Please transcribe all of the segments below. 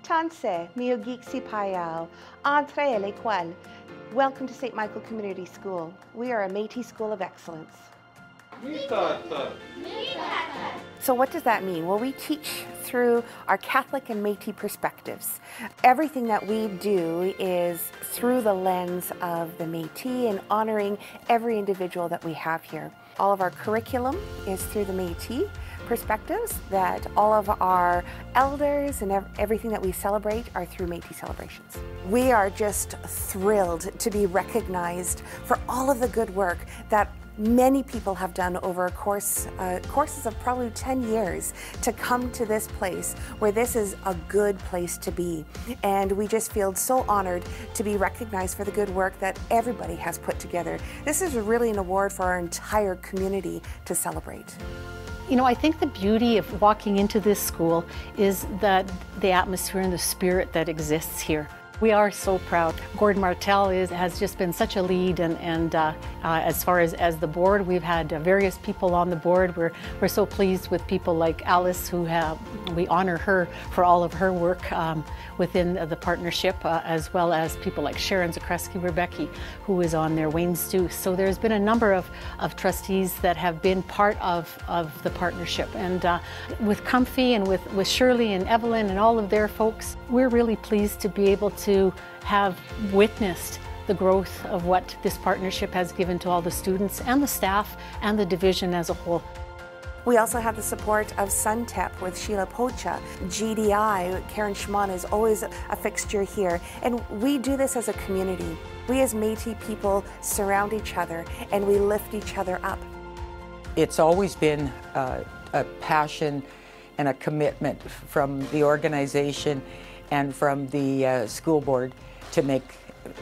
Matanse, Miogiksi Payal, Entre l'école. Welcome to St. Michael Community School. We are a Métis School of Excellence. So what does that mean? Well, we teach through our Catholic and Métis perspectives. Everything that we do is through the lens of the Métis and honoring every individual that we have here. All of our curriculum is through the Métis perspectives that all of our elders and everything that we celebrate are through Métis celebrations. We are just thrilled to be recognized for all of the good work that many people have done over a course uh, courses of probably 10 years to come to this place where this is a good place to be. And we just feel so honored to be recognized for the good work that everybody has put together. This is really an award for our entire community to celebrate. You know, I think the beauty of walking into this school is that the atmosphere and the spirit that exists here. We are so proud. Gordon Martell is, has just been such a lead, and, and uh, uh, as far as, as the board, we've had uh, various people on the board. We're, we're so pleased with people like Alice, who have, we honor her for all of her work um, within the partnership, uh, as well as people like Sharon Zakreski Rebecki, who is on there, Wayne Stu. So there's been a number of, of trustees that have been part of, of the partnership. And uh, with CUMFI and with, with Shirley and Evelyn and all of their folks, we're really pleased to be able to to have witnessed the growth of what this partnership has given to all the students and the staff and the division as a whole. We also have the support of SUNTEP with Sheila Pocha. GDI, Karon Shmon is always a fixture here. And we do this as a community. We as Métis people surround each other and we lift each other up. It's always been uh, a passion and a commitment from the organization and from the uh, school board to make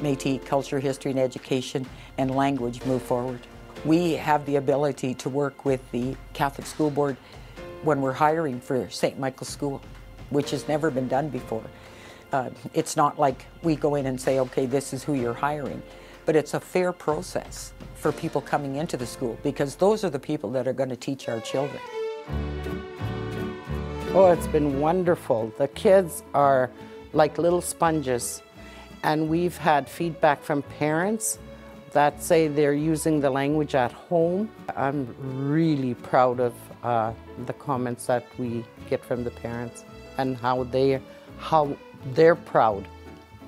Métis culture, history, and education and language move forward. We have the ability to work with the Catholic School Board when we're hiring for St. Michael's School, which has never been done before. Uh, it's not like we go in and say, okay, this is who you're hiring, but it's a fair process for people coming into the school because those are the people that are going to teach our children. Oh, it's been wonderful. The kids are like little sponges, and we've had feedback from parents that say they're using the language at home. I'm really proud of uh, the comments that we get from the parents and how they how they're proud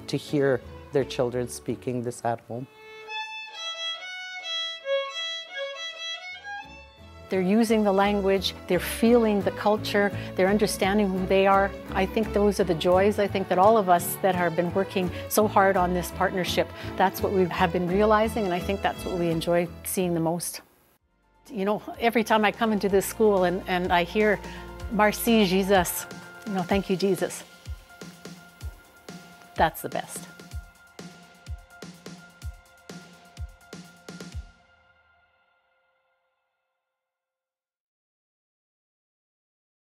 to hear their children speaking this at home. They're using the language, they're feeling the culture, they're understanding who they are. I think those are the joys. I think that all of us that have been working so hard on this partnership, that's what we have been realizing, and I think that's what we enjoy seeing the most. You know, every time I come into this school and, and I hear, Merci Jesus, you know, thank you, Jesus. That's the best.